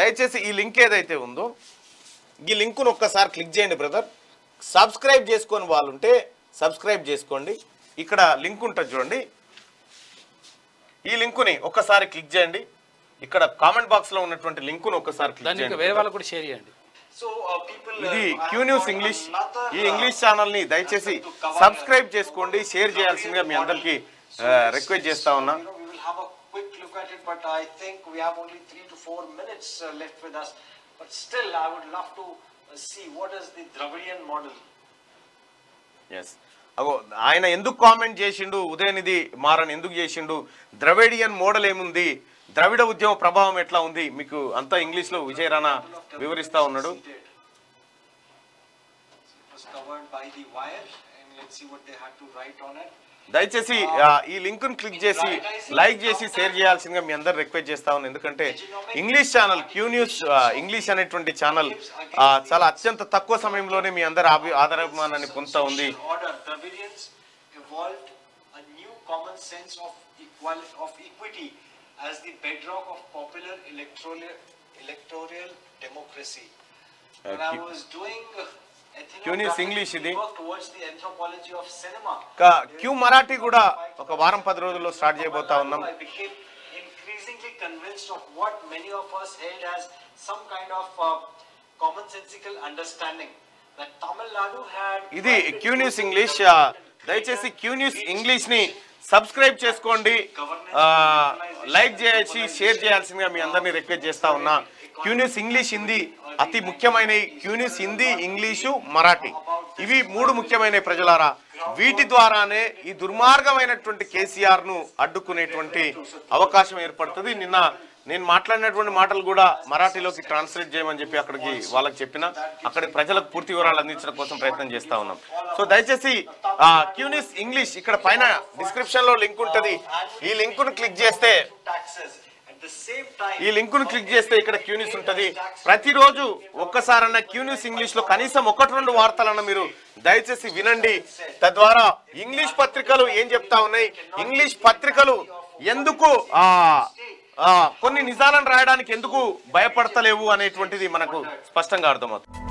దయచేసి ఈ లింక్ ఏదైతే ఉందో ఈ లింకును ఒక్కసారి క్లిక్ చేయండి బ్రదర్. సబ్స్క్రైబ్ చేసుకొని వాళ్ళు ఉంటే సబ్స్క్రైబ్ చేసుకోండి. ఇక్కడ లింక్ ఉంటుంది చూడండి. ఈ లింకుని ఒక్కసారి క్లిక్ చేయండి. ఇక్కడ కామెంట్ బాక్స్లో ఉన్నటువంటి లింకును ఒక్కసారి క్లిక్ చేయండి వేరే వాళ్ళకు కూడా షేర్ చేయండి. Uh, uh, ఇది క్యూ న్యూస్ ఇంగ్లీష్ ఈ uh, ఇంగ్లీష్ ఛానల్ని దయచేసి సబ్స్క్రైబ్ uh, చేసుకోండి షేర్ చేయాల్సిందిగా మీ అందరికి రిక్వెస్ట్ it's, చేస్తా uh, ఉన్నా quick look at it, but I think we have only three to four minutes uh, left with us. But still, I would love to uh, see what is the Dravidian model. Yes అగో ఆయన ఎందుకు comment చేసిండు ఉదయనిధి మారన్ ఎందుకు చేసిండు Dravidian model ఏముంది ద్రవిడ ఉద్యమ ప్రభావం ఎట్లా ఉంది మీకు అంతా ఇంగ్లీష్లో విజయ్ రాణా వివరిస్తా ఉన్నాడు covered by the wire, and let's see what they had to write on it. దయచేసి ఈ లింక్ను క్లిక్ చేసి లైక్ చేసి షేర్ చేయాల్సిందిగా మీ అందరు రిక్వెస్ట్ చేస్తా ఉన్నాను. ఎందుకంటే English channel Q news English అనేటువంటి ఛానల్ చాలా అత్యంత తక్కువ సమయంలోనే మీ అందరు అభి ఆదరాభిమానాన్ని పొందుతా ఉంది. క్యూనిస్ ఇంగ్లీష్ ఇది. క్యూ మరాఠీ కూడా ఒక వారం పది రోజుల్లో స్టార్ట్ చేయబోతా ఉన్నాం. ఇది క్యూ న్యూస్ ఇంగ్లీష్ దయచేసి క్యూ న్యూస్ ఇంగ్లీష్ని సబ్స్క్రైబ్ చేసుకోండి. లైక్ చేయాల్సి షేర్ చేయాల్సిందిగా మీ అందరినీ రిక్వెస్ట్ చేస్తా ఉన్నా. క్యూన్యూస్ ఇంగ్లీష్ హిందీ అతి ముఖ్యమైన క్యూనిస్ హిందీ ఇంగ్లీషు మరాఠీ. ఇవి మూడు ముఖ్యమైన ప్రజలారా. వీటి ద్వారానే ఈ దుర్మార్గమైనటువంటి కేసీఆర్ను అడ్డుకునేటువంటి అవకాశం ఏర్పడుతుంది. నిన్న నేను మాట్లాడినటువంటి మాటలు కూడా మరాఠీలోకి ట్రాన్స్లేట్ చేయమని చెప్పి అక్కడికి వాళ్ళకి చెప్పిన. అక్కడి ప్రజలకు పూర్తి వివరాలు అందించడం కోసం ప్రయత్నం చేస్తా ఉన్నాం. సో దయచేసి క్యూనిస్ ఇంగ్లీష్ ఇక్కడ పైన డిస్క్రిప్షన్లో లింక్ ఉంటుంది. ఈ లింక్ను క్లిక్ చేస్తే ఈ లింక్ను క్లిక్ చేస్తే ఇక్కడ క్యూనిస్ ఉంటది. ప్రతిరోజు ఒక్కసారన్నా క్యూనిస్ ఇంగ్లీష్లో కనీసం ఒకటి రెండు వార్తలన్న మీరు దయచేసి వినండి. తద్వారా ఇంగ్లీష్ పత్రికలు ఏం చెప్తా ఉన్నాయి? ఇంగ్లీష్ పత్రికలు ఎందుకు కొన్ని నిజాలను రాయడానికి ఎందుకు భయపడతలేవు అనేటువంటిది మనకు స్పష్టంగా అర్థమవుతుంది.